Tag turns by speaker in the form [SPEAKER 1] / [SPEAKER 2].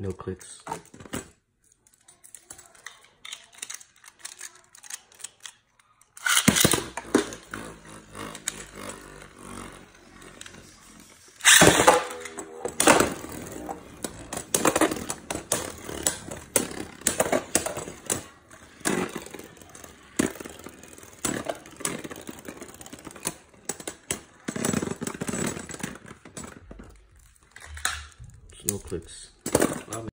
[SPEAKER 1] No clicks. no clicks.